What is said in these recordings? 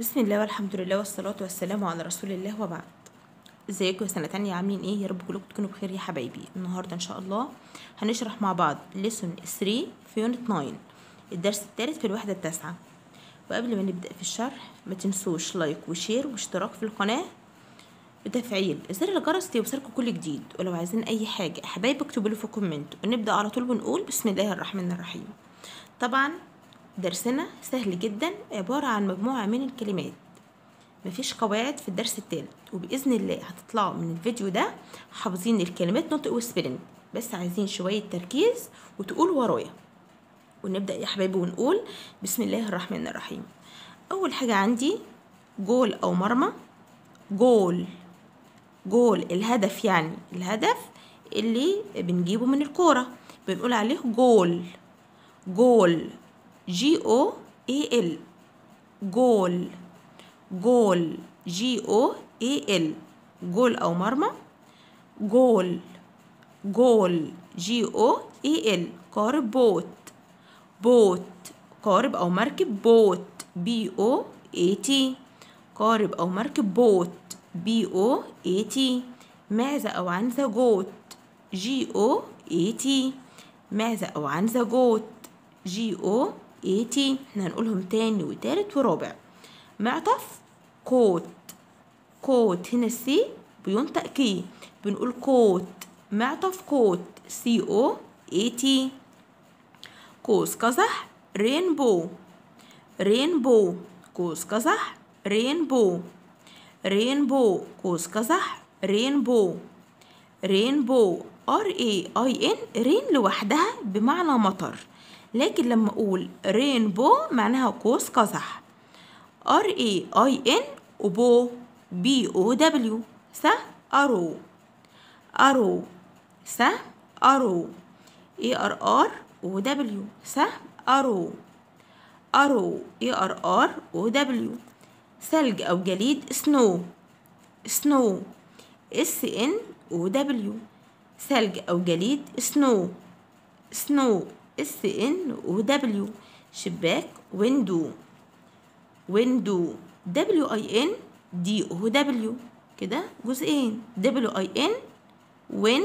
بسم الله والحمد لله والصلاة والسلام على رسول الله وبعد. إزيكم سنة تانية عاملين إيه؟ يا رب كلكم تكونوا بخير يا حبايبي. النهاردة إن شاء الله هنشرح مع بعض lesson 3 في unit 9 الدرس الثالث في الوحدة التاسعة. وقبل ما نبدأ في الشرح ما تنسوش like و share واشتراك في القناة وتفعيل زر الجرس ليوصلكم كل جديد. ولو عايزين أي حاجة حبايبي اكتبوا في comment ونبدأ على طول ونقول بسم الله الرحمن الرحيم. طبعا درسنا سهل جدا عبارة عن مجموعة من الكلمات. مفيش قواعد في الدرس التالت وبإذن الله هتطلعوا من الفيديو ده حافظين الكلمات نطق وسبيلنج. بس عايزين شوية تركيز وتقول ورايا. ونبدأ يا حبايبي ونقول بسم الله الرحمن الرحيم. أول حاجة عندي جول أو مرمى. جول. جول الهدف يعني. الهدف اللي بنجيبه من الكورة. بنقول عليه goal. goal. G O A L goal goal G O A L goal أو مرمى. goal goal G O A L قارب boat boat قارب أو مركب. boat B O A T قارب أو مركب. boat B O A T معزة أو عنزة. goat G O A T معزة أو عنزة. goat G O A T إحنا هنقولهم تاني وتالت ورابع. معطف coat coat هنا ال C بينطق K بنقول coat معطف coat C O A T قوس قزح rainbow. rainbow قوس قزح rainbow. rainbow قوس قزح rainbow. rainbow R A I N rain لوحدها بمعنى مطر. لكن لما أقول rainbow معناها قوس قزح. R A I N و bow B O W سهم arrow arrow سهم arrow اي ار ار أو دبليو س ارو ارو اي ار ار أو دبليو ثلج أو جليد snow snow S N O W ثلج أو جليد snow snow S N O W شباك window. window. W I N D O W كده جزئين. W I N win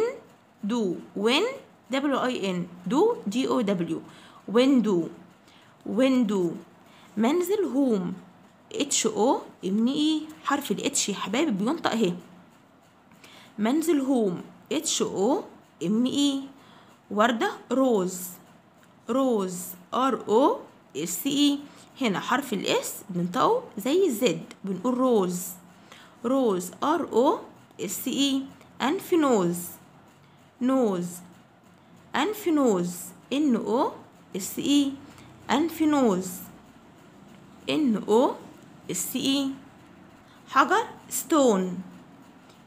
dow win W I N dow D O W window. window. منزل هوم. اتش أو ام اي حرف ال H يا حبايبي بينطق أهي. منزل هوم. اتش أو ام اي وردة rose. rose R O S E هنا حرف ال S بننطقه زي ال Z بنقول rose. rose R O S E انف nose. nose انف nose N O S E انف nose N O S E حجر stone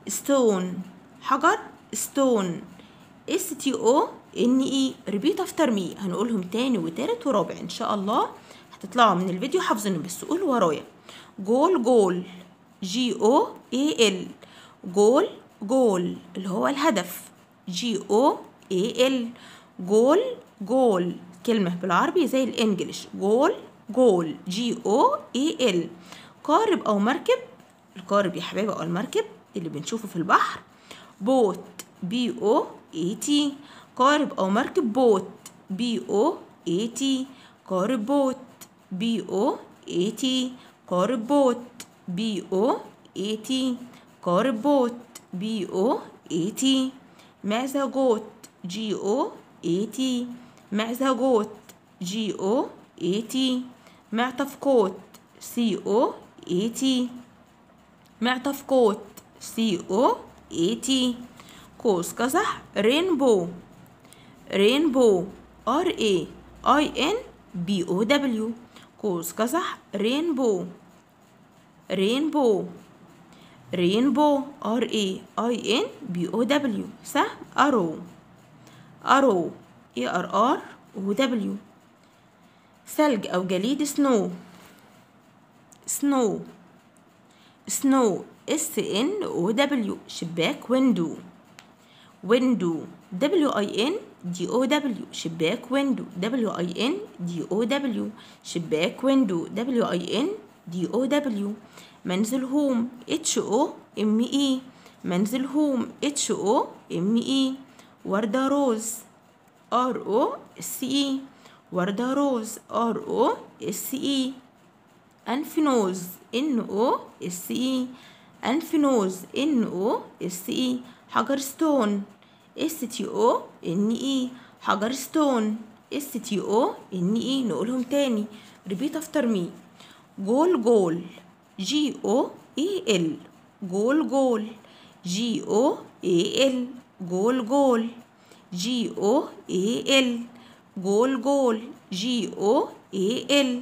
stone حجر stone S T O N E repeat after me هنقولهم تاني وتالت ورابع. إن شاء الله هتطلعوا من الفيديو حافظينهم بس قولوا ورايا. goal goal. G O A L. goal goal. اللي هو الهدف. G O A L. goal goal. كلمة بالعربي زي ال English. goal goal. G O A L. قارب أو مركب. القارب يا حبايبي أو المركب اللي بنشوفه في البحر. boat B O. T قارب أو مركب boat B O A T قارب boat B O A T قارب boat B O A T قارب boat B O A T معزة goat G O A T معزة goat G O A T معطف O A T معطف O A T قوس قزح rainbow rainbow R A I N B O W قوس قزح rainbow rainbow rainbow R A I N B O W سهم ارو ارو اي ار ار أو دبليو ثلج أو جليد snow snow snow S N O W شباك window window W I N D O W شباك window W I N D O W شباك window W I N D O W منزل هوم اتش أو ام اي منزل هوم اتش أو ام اي وردة rose R O S E وردة rose R O S E انف nose N O S E انف nose N O S E حجر stone S T O N E حجر stone S T O N E نقولهم تاني. repeat after me goal goal G O A L goal goal G O A L جول جول جي أو اي ال جول جول جي أو اي ال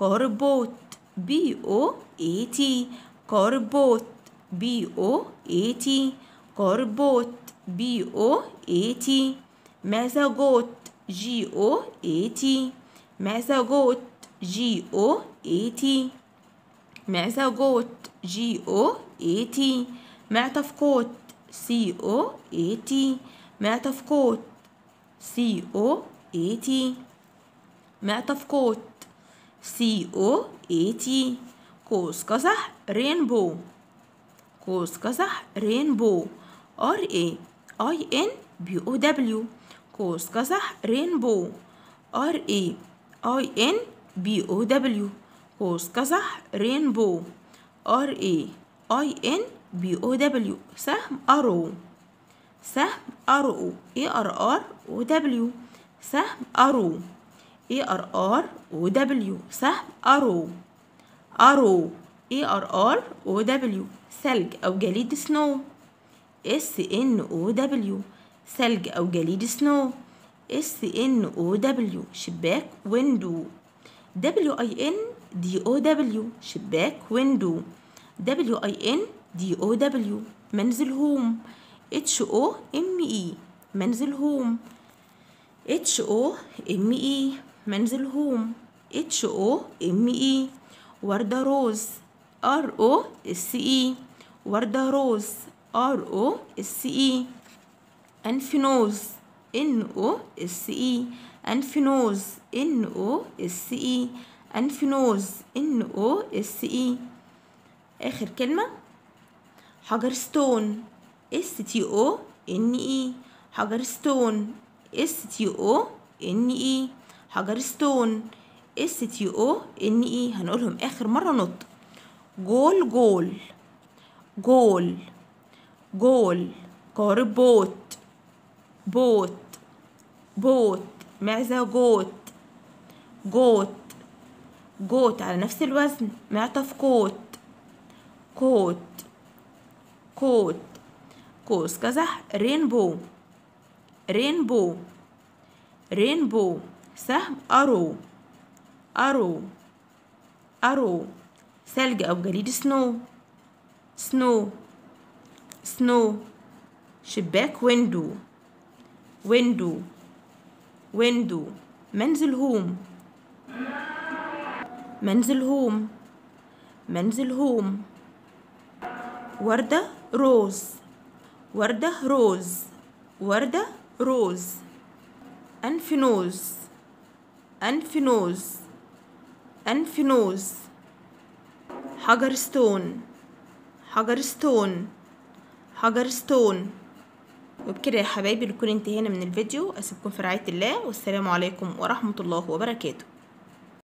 كاربوت بي أو اي تي كاربوت. بي أو اي تي كاربوت بي أو اي تي مازاجوت جي أو اي تي مازاجوت جي أو اي تي معزاجوت G O A T معطف coat C O A T معطف coat C O A T معطف coat C O A T قوس قزح rainbow قوس قزح rainbow. R A I N B O W قوس قزح rainbow. R A I N B O W قوس قزح rainbow. R A I N B O W سهم arrow سهم arrow A R R O W سهم arrow A R R O W سهم arrow arrow O W ثلج أو جليد snow W ثلج أو جليد snow W شباك window O W شباك window O W منزل home E منزل home M E منزل home M E وردة rose R O S E وردة rose R O S E أنف nose N O S E أنف nose N O S E أنف nose N O S E آخر كلمة. حجر stone S T O N E حجر stone S T O N E حجر stone S T O N E هنقولهم آخر مرة نطق. goal goal goal goal قارب boat boat boat معزة goat goat goat على نفس الوزن. معطف coat coat coat قوس قزح rainbow rainbow rainbow سهم. arrow arrow arrow ثلج أو جليد. snow snow snow شباك. window window window منزل home. منزل home. منزل home. وردة rose وردة rose وردة rose أنف nose أنف nose أنف nose حجر stone حجر stone حجر stone وبكده يا حبايبي نكون انتهينا من الفيديو. أسيبكم في رعاية الله والسلام عليكم ورحمة الله وبركاته.